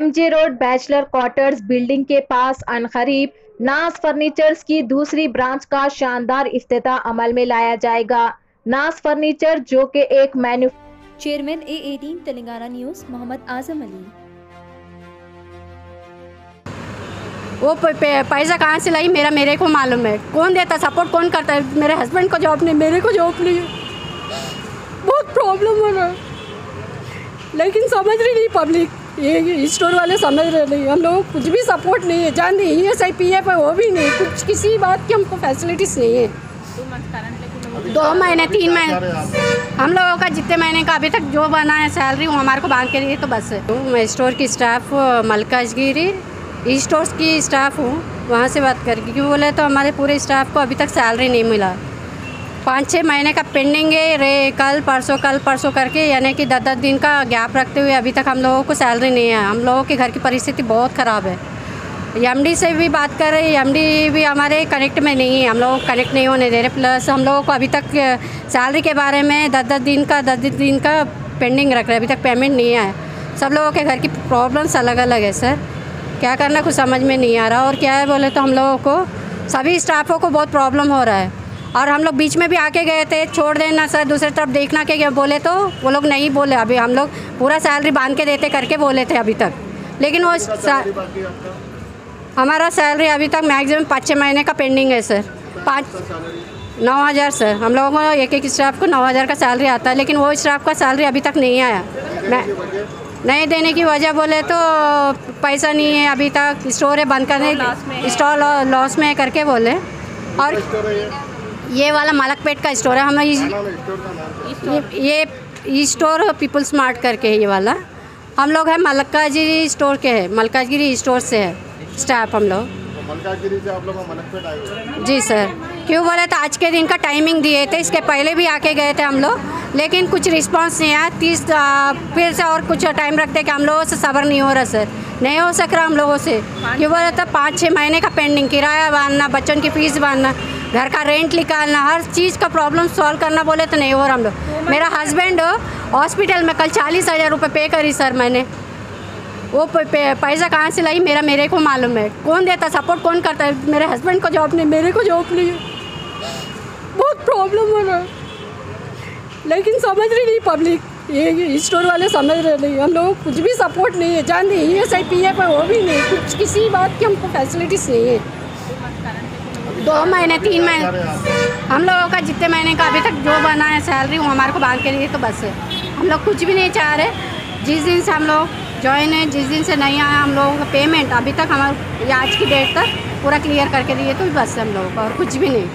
MJ road bachelor quarters building के पास अनखरीब नास फर्नीचर्स की दूसरी ब्रांच का शानदार इफ्तिताह अमल में लाया जाएगा। नास फर्नीचर जो कि एक menu chairman A eighteen Telangana news Mohammad Azam Ali वो पैसा कहाँ से लाई? मेरा मेरे को मालूम है। कौन देता? सपोर्ट कौन करता है? मेरे हस्बैंड को जॉब नहीं मेरे को जॉब नहीं है। बहुत प्रॉब्लम हो रहा लेकिन समझ रही नहीं पब्लिक ये स्टोर वाले समझ रहे नहीं हम लोगों को कुछ भी सपोर्ट नहीं है। जान E S I P F है वो भी नहीं। कुछ किसी बात की हमको फैसिलिटीज़ नहीं है। दो महीने तीन महीने। हम लोगों का जितने महीने का अभी तक जो बना है सैलरी वो हमारे को बाँध के दिए तो बस। है मैं स्टोर की स्टाफ मलकाजगिरी ई स्टोर्स की स्टाफ हूँ वहाँ से बात कर क्योंकि बोले तो हमारे पूरे स्टाफ को अभी तक सैलरी नहीं मिला। पाँच छः महीने का पेंडिंग है, रे, कल, परसों कल, परसों करके, यानी कि दस दस दिन का गैप रखते हुए अभी तक हम लोगों को सैलरी नहीं है। हम लोगों के घर की परिस्थिति बहुत ख़राब है। एमडी से भी बात कर रहे हैं एमडी भी हमारे कनेक्ट में नहीं है। हम लोग कनेक्ट नहीं होने दे रहे। प्लस हम लोगों को अभी तक सैलरी के बारे में दस दस दिन का, दस दिन का पेंडिंग रख रहे अभी तक पेमेंट नहीं आया। सब लोगों के घर की प्रॉब्लम्स अलग अलग है सर क्या करना कुछ समझ में नहीं आ रहा। और क्या है बोले तो हम लोगों को, सभी स्टाफों को बहुत प्रॉब्लम हो रहा है। और हम लोग बीच में भी आके गए थे छोड़ देना सर दूसरी तरफ़ देखना के बोले तो वो लोग नहीं बोले। अभी हम लोग पूरा सैलरी बाँध के देते करके बोले थे अभी तक। लेकिन वो हमारा सैलरी अभी तक मैक्सिमम पाँच छः महीने का पेंडिंग है सर। पाँच नौ हज़ार सर। हम लोगों को एक एक स्टाफ को नौ हज़ार का सैलरी आता है लेकिन वो स्टाफ का सैलरी अभी तक नहीं आया। मैं नहीं देने की वजह बोले तो पैसा नहीं है अभी तक। स्टोर है बंद करने स्टोर लॉस में है। करके बोले। और ये वाला मालकपेट का स्टोर है। हम ये ये स्टोर पीपल स्मार्ट करके है ये वाला। हम लोग हैं मलकाजी स्टोर के हैं। मलकाजगिरी स्टोर से है। स्टाफ हम लोग। जी सर। क्यों बोले तो आज के दिन का टाइमिंग दिए थे। इसके पहले भी आके गए थे हम लोग। लेकिन कुछ रिस्पांस नहीं आया। तीस फिर से और कुछ टाइम रखते कि हम लोगों से सबर नहीं हो रहा सर। नहीं हो सक रहा हम लोगों से। क्यों बोले तो पाँच छः महीने का पेंडिंग किराया बांधना बच्चों की फ़ीस बांधना। घर का रेंट निकालना, हर चीज़ का प्रॉब्लम सॉल्व करना, बोले तो नहीं हो रहा हम लोग। मेरा हस्बैंड हॉस्पिटल में कल चालीस हज़ार रुपये पे करी सर मैंने। वो पैसा कहाँ से लाई? मेरा, मेरे को मालूम है। कौन देता? सपोर्ट कौन करता है? मेरे हस्बैंड को जॉब नहीं, मेरे को जॉब नहीं बहुत प्रॉब्लम हो रहा लेकिन समझ रही नहीं पब्लिक ये स्टोर वाले समझ रहे नहीं। हम लोग कुछ भी सपोर्ट नहीं है। जान E S I P F वो भी नहीं। कुछ, किसी बात की हमको फैसिलिटीज़ नहीं है। दो महीने, तीन महीने। हम लोगों का जितने महीने का अभी तक जो बना है सैलरी वो हमारे को बाँध के लिए तो बस है। हम लोग कुछ भी नहीं चाह रहे। जिस दिन से हम लोग ज्वाइन है, जिस दिन से नहीं आया हम लोगों का पेमेंट अभी तक हमारे आज की डेट तक पूरा क्लियर करके दिए तो बस है हम लोगों का और कुछ भी नहीं।